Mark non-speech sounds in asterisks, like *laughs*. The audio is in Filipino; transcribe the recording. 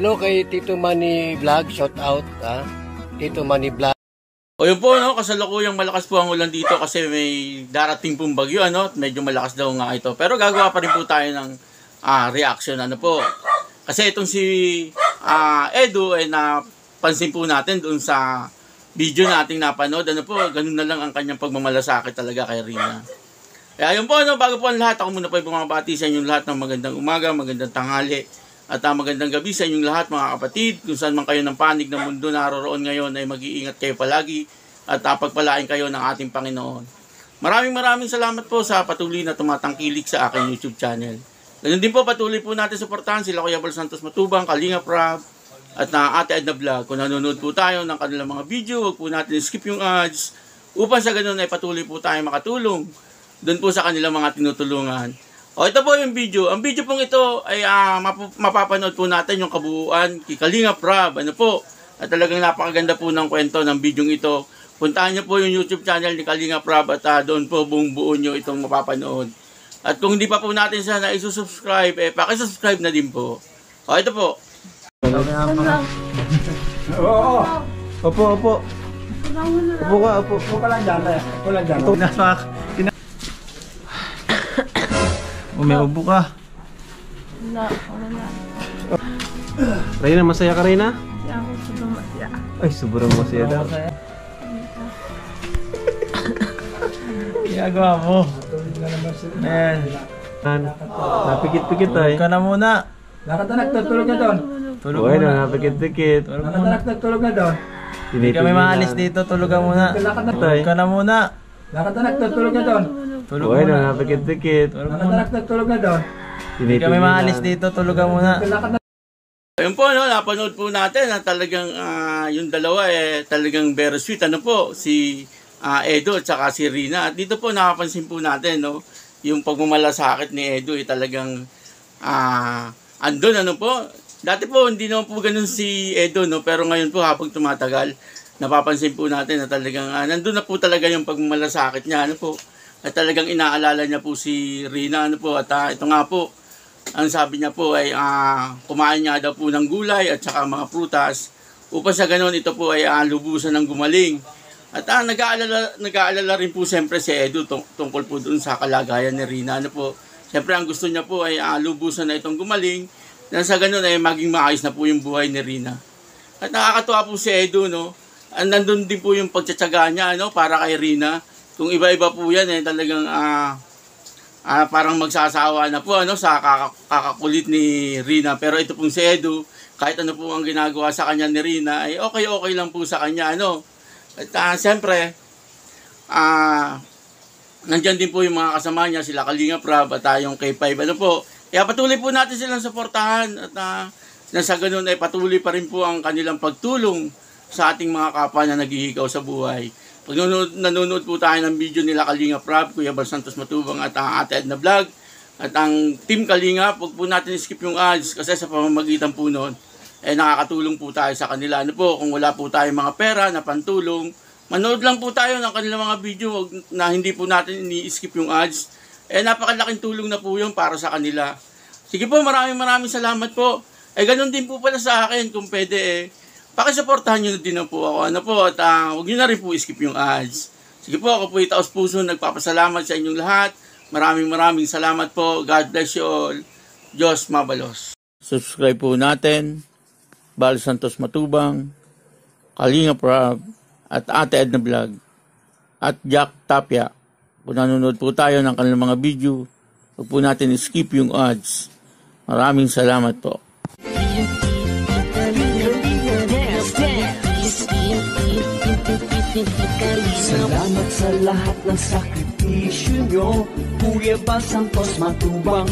Hello kay Tito Manny Vlog, shout out ha. Tito Manny Vlog. O yun po, no, kasalukuyang malakas po ang ulan dito kasi may darating pong bagyo, ano, medyo malakas daw nga ito. Pero gagawa pa rin po tayo ng ah, reaction, ano po. Kasi itong si ah, Edu, ay napansin po natin doon sa video nating napanood, ano po, ganun na lang ang kanyang pagmamalasakit talaga kay Rina. Kaya yun po, no, bago po ang lahat, ako muna po ay bumabati sa inyong lahat ng magandang umaga, magandang tanghali, at uh, magandang gabi sa inyong lahat mga kapatid. Kung saan man kayo ng panig ng mundo naroroon ngayon ay mag-iingat kayo palagi at uh, pagpalain kayo ng ating Panginoon. Maraming maraming salamat po sa patuloy na tumatangkilik sa aking YouTube channel. Ganun din po patuloy po natin suportahan sila Kuya Bal Santos Matubang, Kalinga Prab, at na Ate Edna Vlog. Kung nanonood po tayo ng kanilang mga video, huwag po natin skip yung ads upang sa ganun ay patuloy po tayo makatulong doon po sa kanilang mga tinutulungan. O ito po yung video. Ang video pong ito ay uh, map- mapapanood po natin yung kabuuan kay Kalinga Prab. Ano po? At talagang napakaganda po ng kwento ng video ito. Puntahan niyo po yung YouTube channel ni Kalinga Prab at uh, doon po buong buo niyo itong mapapanood. At kung hindi pa po natin sana isusubscribe, eh pakisubscribe na din po. O ito po. *laughs* Oo. Opo, opo. Opo ka, opo. Upo ka lang dyan. Upo lang dyan. Nasa tina... Umuubo ka. Wala, wala na. Reyna, masaya ka Reyna? Kaya ako sobrang masaya. Ay, sobrang masaya daw. Ginagawa mo. Eh, Napikit-pikit ay. ka na muna. Nakatanak, tutulog na doon. Tulog muna. na, napikit-pikit. Nakatanak, tutulog na doon. Hindi kami maalis dito, tulugan muna. Tay. Ka na muna. Nakatanak, tutulog na doon. Tulog Buhay muna. na, napikit-pikit. Nakatanak, tutulog na doon. Hindi kami maalis dito, tulugan muna. Ayun po, no, napanood po natin na talagang ah, yung dalawa eh talagang very sweet. Ano po, si ah, Edo at saka si Rina. At dito po nakapansin po natin, no, yung pagmamalasakit ni Edo ay talagang ah, andun, ano po. Dati po, hindi naman po ganun si Edo, no, pero ngayon po habang tumatagal, napapansin po natin na talagang ah, nandun na po talaga yung pagmamalasakit niya, ano po. At talagang inaalala niya po si Rina, ano po. At ah, ito nga po, ang sabi niya po ay ah, kumain niya daw po ng gulay at saka mga prutas upang sa ganun ito po ay ah, lubusan ng gumaling. At ah, nag-aalala, nag-aalala rin po siyempre si Edu tung- tungkol po dun sa kalagayan ni Rina. Ano po, siyempre ang gusto niya po ay ah, lubusan na itong gumaling na sa ganun ay maging maayos na po yung buhay ni Rina. At nakakatuwa po si Edu, no? Nandun din po yung pagtsatsaga niya, ano, para kay Rina. Kung iba-iba po yan, eh, talagang ah, ah, parang magsasawa na po ano sa kaka- kakakulit ni Rina. Pero ito pong si Edu kahit ano po ang ginagawa sa kanya ni Rina ay okay okay lang po sa kanya ano. At ah, siyempre ah nandyan din po yung mga kasama niya sila Kalinga Prab at tayong K5 ano po. Kaya patuloy po natin silang suportahan at ah, na sa ganun ay patuloy pa rin po ang kanilang pagtulong sa ating mga kapwa na naghihikaw sa buhay. Nanonood, nanonood po tayo ng video nila Kalinga Prab, Kuya Bal Santos Matubang at ang Ate Edna Vlog at ang Team Kalinga, huwag po natin skip yung ads kasi sa pamamagitan po noon, eh nakakatulong po tayo sa kanila. Ano po, kung wala po tayong mga pera na pantulong, manood lang po tayo ng kanilang mga video wag na hindi po natin ini-skip yung ads. Eh napakalaking tulong na po yun para sa kanila. Sige po, maraming maraming salamat po. Eh ganun din po pala sa akin kung pwede eh pakisuportahan nyo din po ako. Ano po, at uh, huwag nyo na rin po skip yung ads. Sige po, ako po itaos puso, nagpapasalamat sa inyong lahat. Maraming maraming salamat po. God bless you all. Diyos mabalos. Subscribe po natin. Bal Santos Matubang, Kalinga Prab, at Ate Edna Vlog, at Jack Tapia. Kung nanonood po tayo ng kanilang mga video, huwag po natin skip yung ads. Maraming salamat po. Salamat sa lahat ng sakripisyo nyo. Kuya Bal Santos Matubang